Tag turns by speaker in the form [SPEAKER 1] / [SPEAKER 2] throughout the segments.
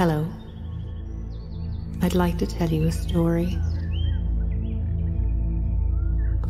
[SPEAKER 1] Hello. I'd like to tell you a story.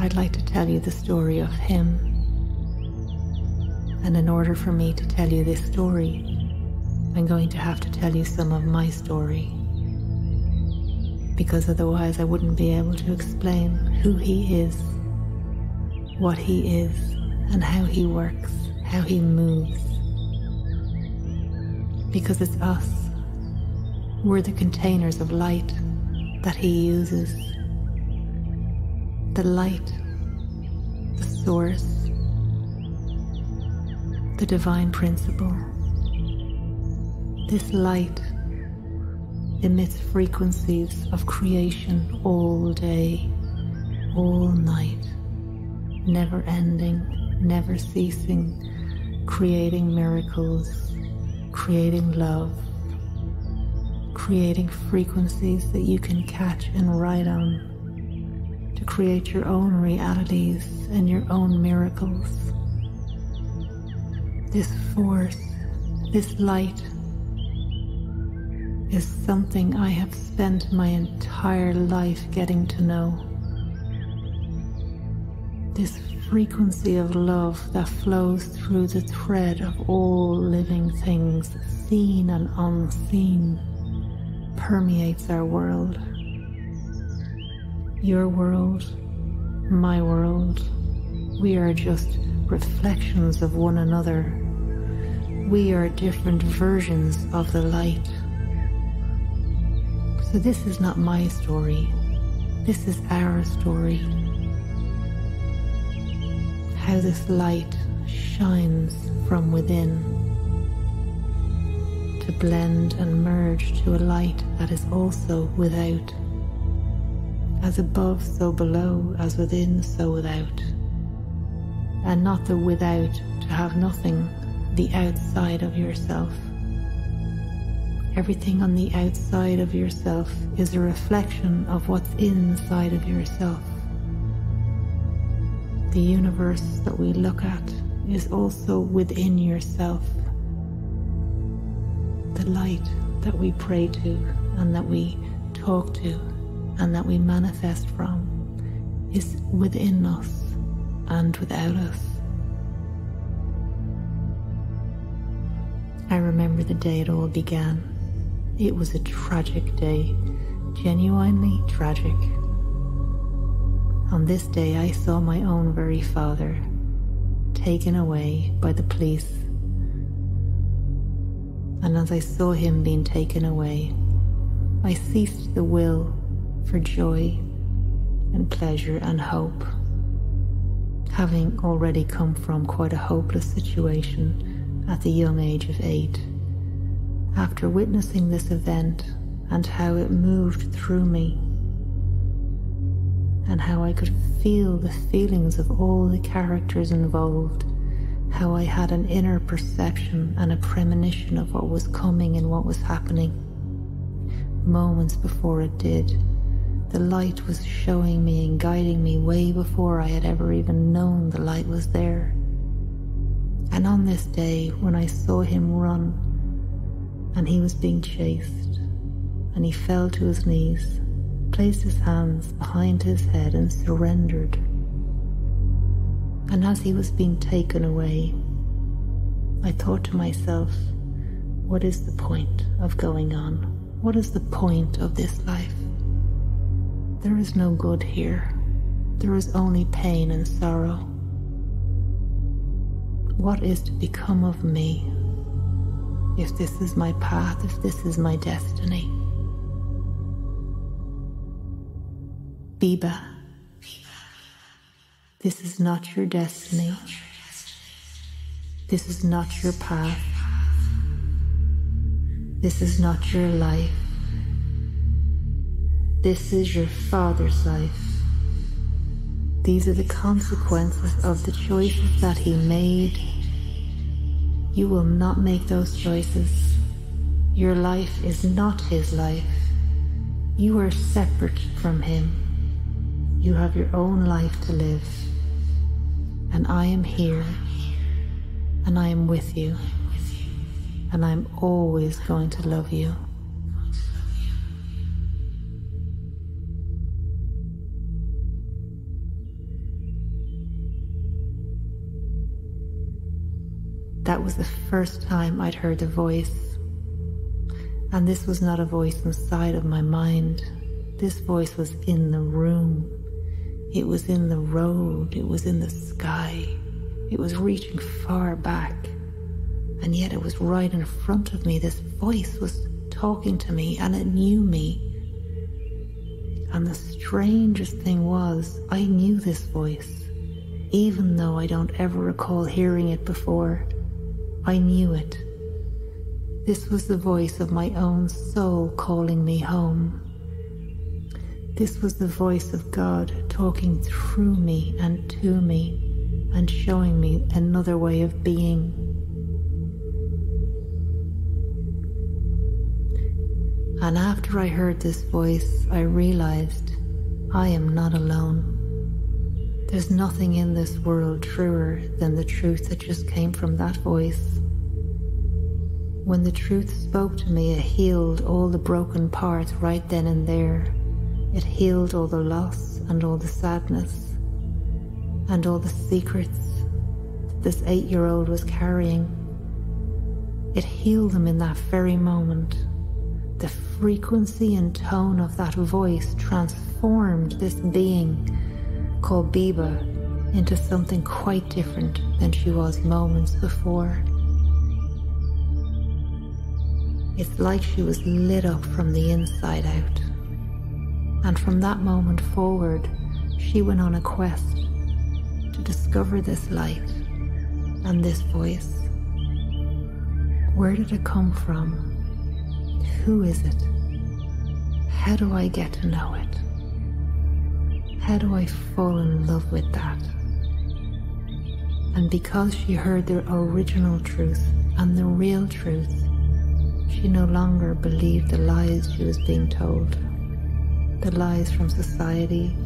[SPEAKER 1] I'd like to tell you the story of him. And in order for me to tell you this story, I'm going to have to tell you some of my story. Because otherwise, I wouldn't be able to explain who he is, what he is, and how he works, how he moves. Because it's us. We're the containers of light that he uses. The light, the source, the divine principle. This light emits frequencies of creation all day, all night, never ending, never ceasing, creating miracles, creating love, creating frequencies that you can catch and ride on to create your own realities and your own miracles. This force, this light, is something I have spent my entire life getting to know. This frequency of love that flows through the thread of all living things, seen and unseen, permeates our world. Your world, my world, we are just reflections of one another. We are different versions of the light. So, this is not my story, this is our story. How this light shines from within to blend and merge to a light that is also without. As above, so below, as within, so without. And not the without to have nothing, the outside of yourself. Everything on the outside of yourself is a reflection of what's inside of yourself. The universe that we look at is also within yourself. The light that we pray to and that we talk to and that we manifest from is within us and without us. I remember the day it all began. It was a tragic day, genuinely tragic. On this day, I saw my own very father taken away by the police. And as I saw him being taken away, I ceased the will for joy and pleasure and hope, having already come from quite a hopeless situation at the young age of eight after witnessing this event and how it moved through me, and how I could feel the feelings of all the characters involved, how I had an inner perception and a premonition of what was coming and what was happening. Moments before it did, the light was showing me and guiding me way before I had ever even known the light was there. And on this day, when I saw him run and he was being chased, and he fell to his knees, placed his hands behind his head, and surrendered. And as he was being taken away, I thought to myself, what is the point of going on? What is the point of this life? There is no good here. There is only pain and sorrow. What is to become of me if this is my path, if this is my destiny. Biba, this is not your destiny. This is not your path. This is not your life. This is your father's life. These are the consequences of the choices that he made you will not make those choices. Your life is not his life. You are separate from him. You have your own life to live and I am here, and I am with you, and I'm always going to love you. That was the first time I'd heard a voice. And this was not a voice inside of my mind. This voice was in the room. It was in the road. It was in the sky. It was reaching far back. And yet it was right in front of me. This voice was talking to me and it knew me. And the strangest thing was, I knew this voice, even though I don't ever recall hearing it before. I knew it. This was the voice of my own soul calling me home. This was the voice of God talking through me and to me and showing me another way of being. And after I heard this voice, I realized I am not alone. There's nothing in this world truer than the truth that just came from that voice. When the truth spoke to me, it healed all the broken parts right then and there. It healed all the loss and all the sadness and all the secrets that this eight year old was carrying. It healed them in that very moment. The frequency and tone of that voice transformed this being called Biba into something quite different than she was moments before. It's like she was lit up from the inside out. And from that moment forward, she went on a quest to discover this light and this voice. Where did it come from? Who is it? How do I get to know it? How do I fall in love with that? And because she heard the original truth and the real truth, she no longer believed the lies she was being told. The lies from society,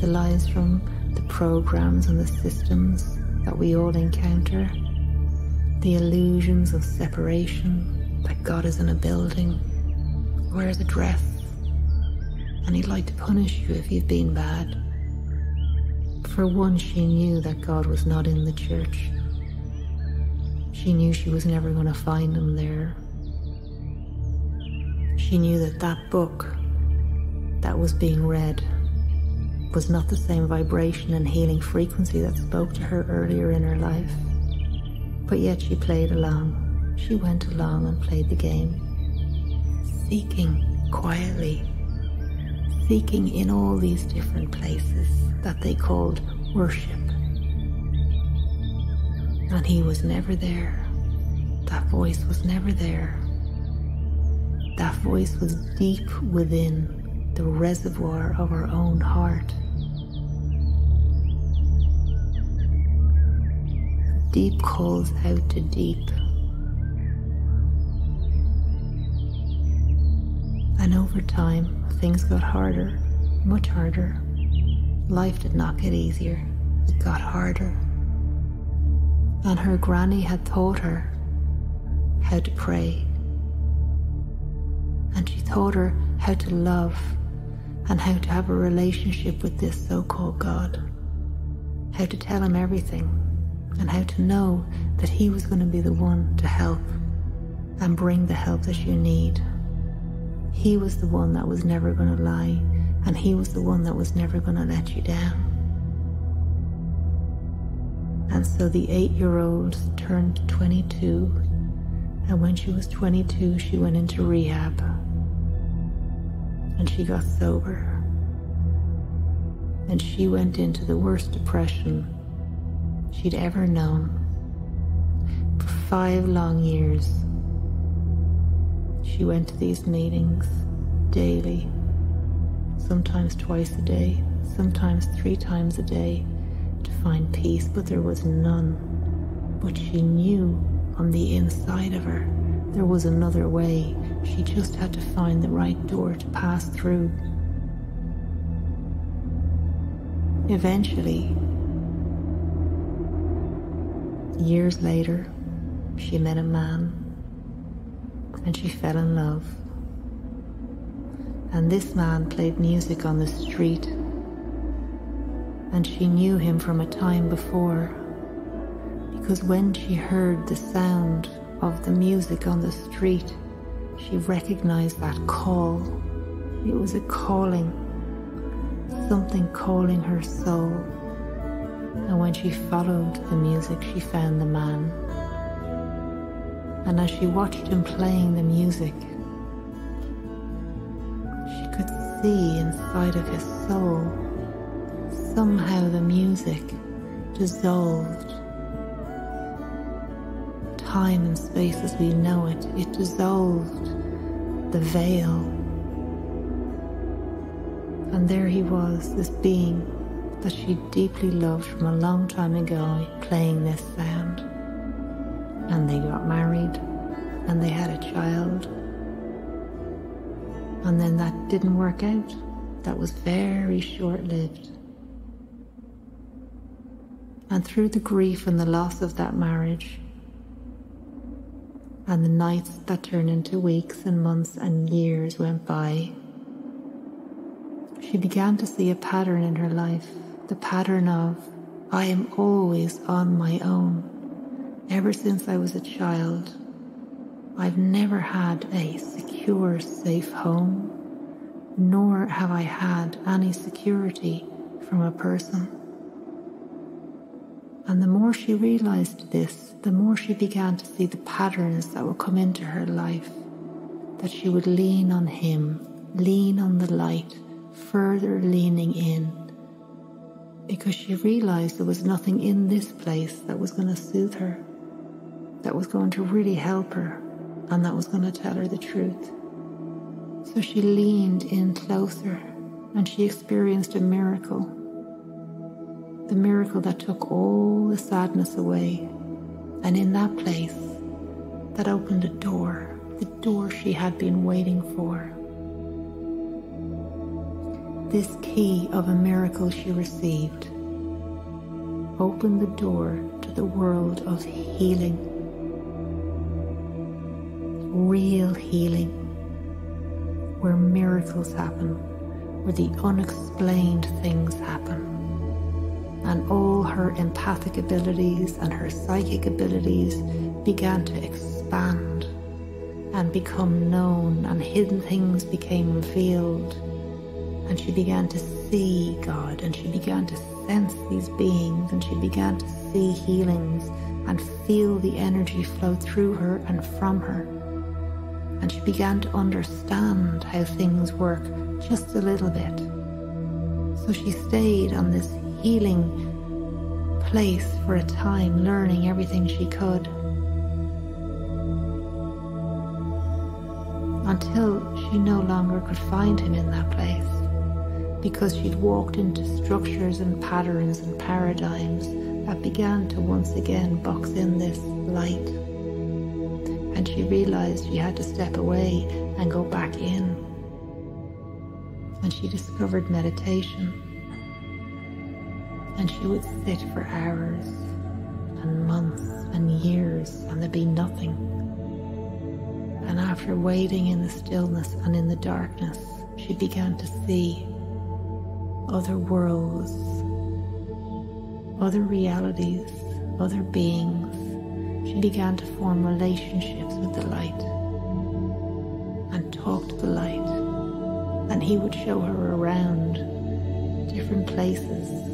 [SPEAKER 1] the lies from the programs and the systems that we all encounter, the illusions of separation, that God is in a building, wears a dress, and he'd like to punish you if you've been bad. For one, she knew that God was not in the church. She knew she was never going to find him there. She knew that that book that was being read was not the same vibration and healing frequency that spoke to her earlier in her life. But yet she played along. She went along and played the game, seeking quietly, seeking in all these different places that they called worship. And he was never there. That voice was never there. That voice was deep within the reservoir of our own heart. Deep calls out to deep. And over time, things got harder, much harder. Life did not get easier, it got harder. And her granny had taught her how to pray and she taught her how to love and how to have a relationship with this so called God, how to tell him everything, and how to know that he was going to be the one to help and bring the help that you need. He was the one that was never going to lie, and he was the one that was never going to let you down. And so the eight year old turned 22, and when she was 22, she went into rehab and she got sober. And she went into the worst depression she'd ever known. For five long years, she went to these meetings daily, sometimes twice a day, sometimes three times a day, to find peace, but there was none. But she knew on the inside of her there was another way. She just had to find the right door to pass through. Eventually, years later, she met a man and she fell in love. And this man played music on the street, and she knew him from a time before because when she heard the sound of the music on the street, she recognized that call. It was a calling, something calling her soul. And when she followed the music, she found the man. And as she watched him playing the music, she could see inside of his soul. Somehow the music dissolved time and space as we know it. It dissolved the veil. And there he was, this being that she deeply loved from a long time ago, playing this sound. And they got married and they had a child. And then that didn't work out. That was very short lived. And through the grief and the loss of that marriage, and the nights that turned into weeks and months and years went by. She began to see a pattern in her life the pattern of, I am always on my own. Ever since I was a child, I've never had a secure, safe home, nor have I had any security from a person. And the more she realized this, the more she began to see the patterns that would come into her life, that she would lean on him, lean on the light, further leaning in, because she realized there was nothing in this place that was going to soothe her, that was going to really help her, and that was going to tell her the truth. So she leaned in closer and she experienced a miracle. The miracle that took all the sadness away. And in that place, that opened a door, the door she had been waiting for. This key of a miracle she received opened the door to the world of healing, real healing, where miracles happen, where the unexplained things happen and all her empathic abilities and her psychic abilities began to expand and become known, and hidden things became revealed. And she began to see God, and she began to sense these beings, and she began to see healings and feel the energy flow through her and from her. And she began to understand how things work just a little bit. So she stayed on this healing place for a time, learning everything she could. Until she no longer could find him in that place, because she'd walked into structures and patterns and paradigms that began to once again box in this light. And she realized she had to step away and go back in. And she discovered meditation and she would sit for hours and months and years and there'd be nothing. And after waiting in the stillness and in the darkness, she began to see other worlds, other realities, other beings. She began to form relationships with the light and talk to the light. And he would show her around different places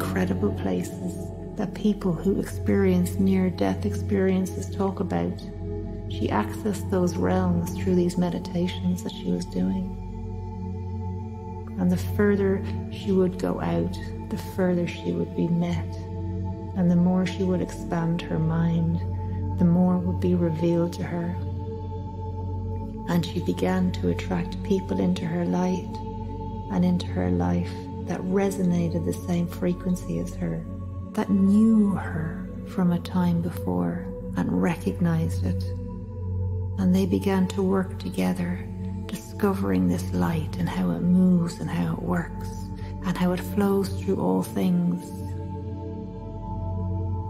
[SPEAKER 1] incredible places that people who experience near death experiences talk about. She accessed those realms through these meditations that she was doing. And the further she would go out, the further she would be met. And the more she would expand her mind, the more would be revealed to her. And she began to attract people into her light and into her life that resonated the same frequency as her, that knew her from a time before and recognized it. And they began to work together, discovering this light and how it moves and how it works and how it flows through all things.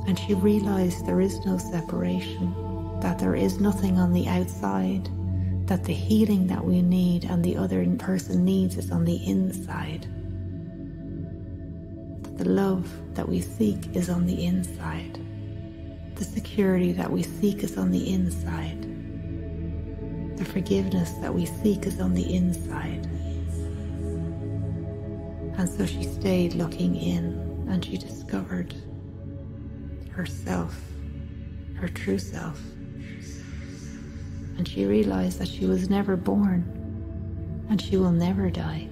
[SPEAKER 1] And she realized there is no separation, that there is nothing on the outside, that the healing that we need and the other person needs is on the inside the love that we seek is on the inside. The security that we seek is on the inside. The forgiveness that we seek is on the inside. And so she stayed looking in and she discovered herself, her true self. And she realized that she was never born and she will never die.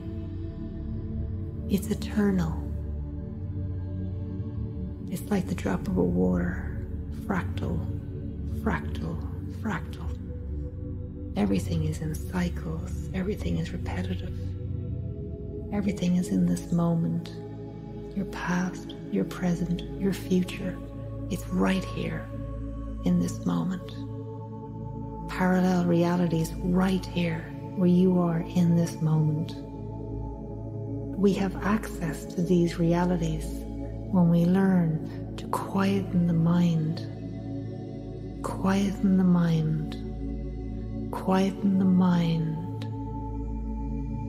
[SPEAKER 1] It's eternal. It's like the drop of a water, fractal, fractal, fractal. Everything is in cycles, everything is repetitive. Everything is in this moment. Your past, your present, your future. It's right here in this moment. Parallel realities right here where you are in this moment. We have access to these realities when we learn to quieten the mind. Quieten the mind. Quieten the mind.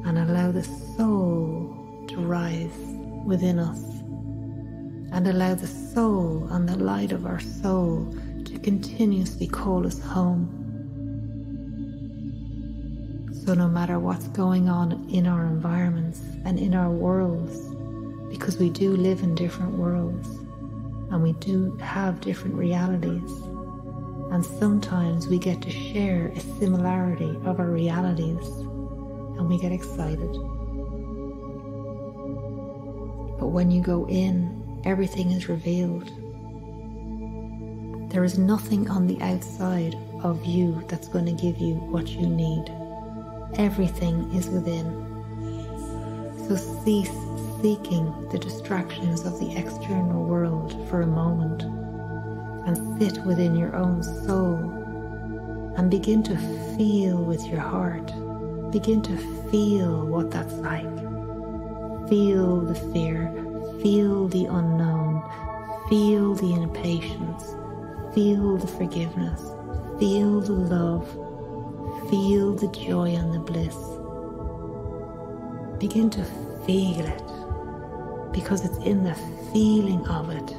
[SPEAKER 1] And allow the soul to rise within us. And allow the soul and the light of our soul to continuously call us home so, no matter what's going on in our environments and in our worlds, because we do live in different worlds and we do have different realities, and sometimes we get to share a similarity of our realities and we get excited. But when you go in, everything is revealed. There is nothing on the outside of you that's going to give you what you need. Everything is within. So cease seeking the distractions of the external world for a moment and sit within your own soul and begin to feel with your heart. Begin to feel what that's like. Feel the fear, feel the unknown, feel the impatience, feel the forgiveness, feel the love Feel the joy and the bliss. Begin to feel it because it's in the feeling of it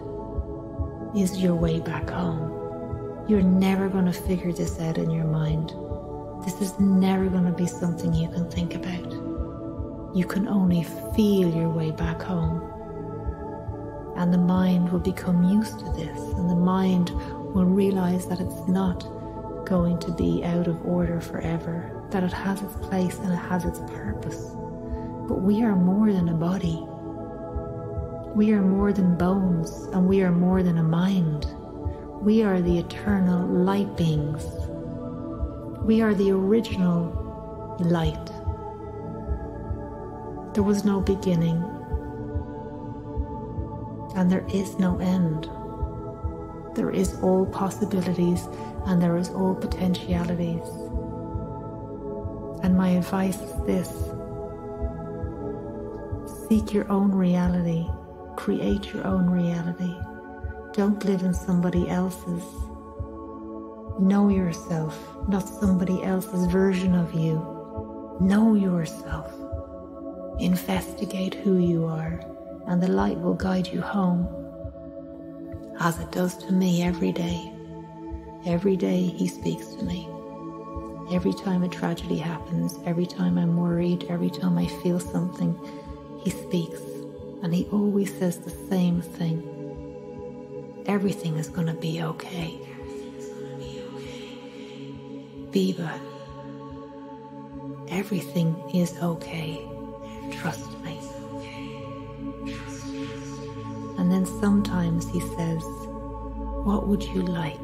[SPEAKER 1] is your way back home. You're never going to figure this out in your mind. This is never going to be something you can think about. You can only feel your way back home. And the mind will become used to this, and the mind will realize that it's not going to be out of order forever, that it has its place and it has its purpose. But we are more than a body. We are more than bones and we are more than a mind. We are the eternal light beings. We are the original light. There was no beginning and there is no end. There is all possibilities and there is all potentialities. And my advice is this seek your own reality, create your own reality. Don't live in somebody else's. Know yourself, not somebody else's version of you. Know yourself. Investigate who you are, and the light will guide you home, as it does to me every day. Every day he speaks to me. Every time a tragedy happens, every time I'm worried, every time I feel something, he speaks. And he always says the same thing. Everything is going to be okay. Biba, everything is okay. Trust me. And then sometimes he says, What would you like?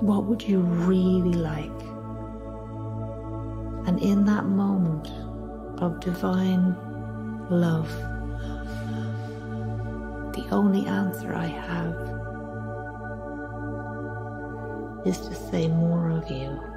[SPEAKER 1] What would you really like? And in that moment of divine love, the only answer I have is to say more of you.